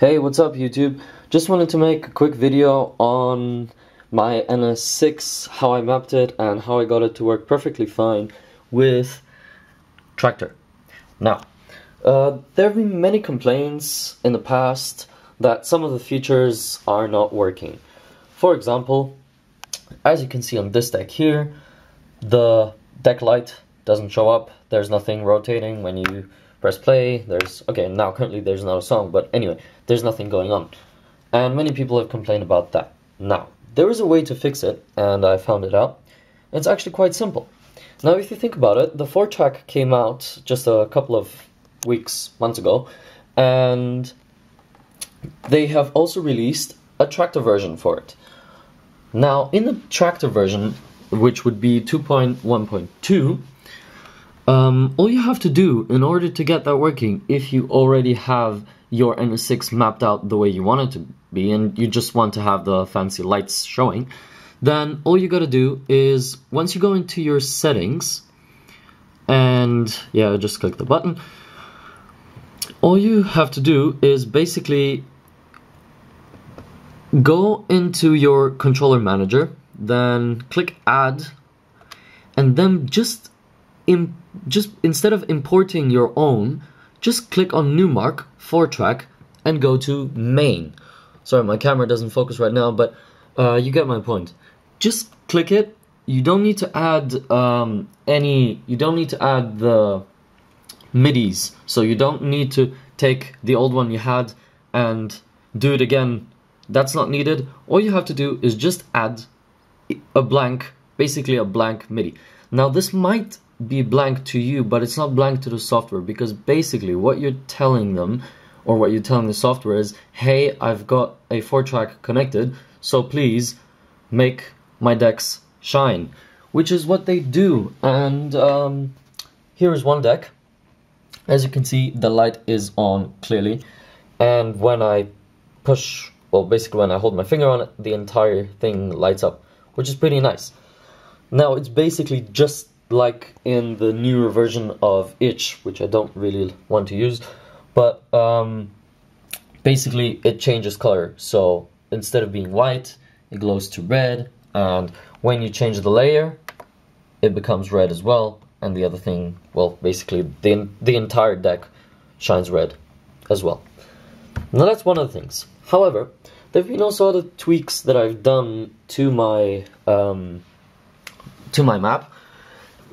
Hey, what's up YouTube? Just wanted to make a quick video on my NS6, how I mapped it and how I got it to work perfectly fine with Traktor. Now, uh, there have been many complaints in the past that some of the features are not working. For example, as you can see on this deck here, the deck light doesn't show up, there's nothing rotating when you press play, there's, okay, now currently there's not a song, but anyway, there's nothing going on. And many people have complained about that. Now, there is a way to fix it, and I found it out. It's actually quite simple. Now, if you think about it, the 4Trak came out just a couple of weeks, months ago, and they have also released a Traktor version for it. Now, in the Traktor version, which would be 2.1.2, um, all you have to do in order to get that working, if you already have your NS6 mapped out the way you want it to be, and you just want to have the fancy lights showing, then all you gotta do is, once you go into your settings, and yeah, just click the button, all you have to do is basically go into your controller manager, then click add, and then just just instead of importing your own, just click on Numark 4Trak and go to main. Sorry, my camera doesn't focus right now, but uh, you get my point. Just click it. You don't need to add um, any. You don't need to add the MIDIs. So you don't need to take the old one you had and do it again. That's not needed. All you have to do is just add a blank, basically a blank MIDI. Now this might be blank to you, but it's not blank to the software because basically what you're telling them or what you're telling the software is, hey, I've got a 4Trak connected, so please make my decks shine, which is what they do. And um, here is one deck. As you can see, the light is on clearly, and when I push, well, basically when I hold my finger on it, the entire thing lights up, which is pretty nice. Now, it's basically just like in the newer version of Itch, which I don't really want to use, but um, basically it changes color. So instead of being white, it glows to red, and when you change the layer, it becomes red as well, and the other thing, well, basically the, the entire deck shines red as well. Now that's one of the things. However, there have been also other tweaks that I've done to my um, to my map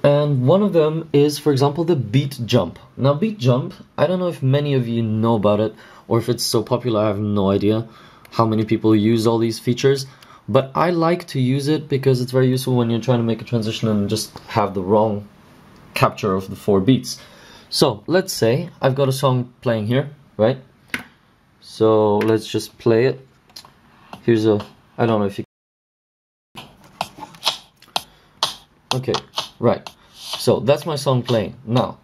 and one of them is, for example, the beat jump. Now, beat jump, I don't know if many of you know about it, or if it's so popular, I have no idea how many people use all these features. But I like to use it because it's very useful when you're trying to make a transition and just have the wrong capture of the four beats. So, let's say I've got a song playing here, right? So, let's just play it. Here's a, I don't know if you Okay, right. So that's my song playing. Now,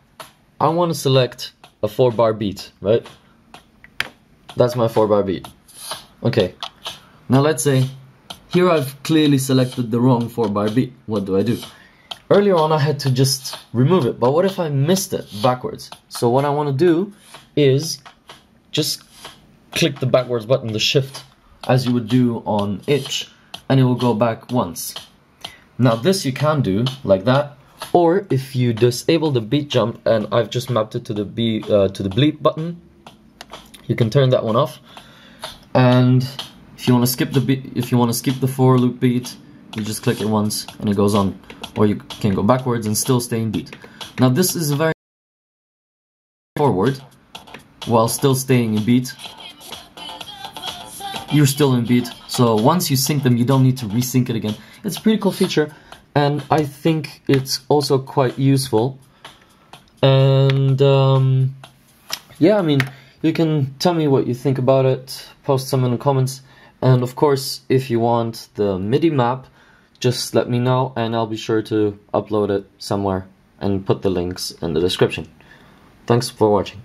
I want to select a 4 bar beat, right? That's my 4 bar beat. Okay, now let's say, here I've clearly selected the wrong 4 bar beat. What do I do? Earlier on I had to just remove it, but what if I missed it backwards? So what I want to do is just click the backwards button, the shift, as you would do on itch, and it will go back once. Now this you can do like that, or if you disable the beat jump and I've just mapped it to the B uh, to the bleep button, you can turn that one off. And if you want to skip the beat, if you want to skip the for loop beat, you just click it once and it goes on, or you can go backwards and still stay in beat. Now this is very forward while still staying in beat. You're still in beat, so once you sync them, you don't need to resync it again. It's a pretty cool feature, and I think it's also quite useful. And um, yeah, I mean, you can tell me what you think about it, post some in the comments, and of course, if you want the MIDI map, just let me know, and I'll be sure to upload it somewhere and put the links in the description. Thanks for watching.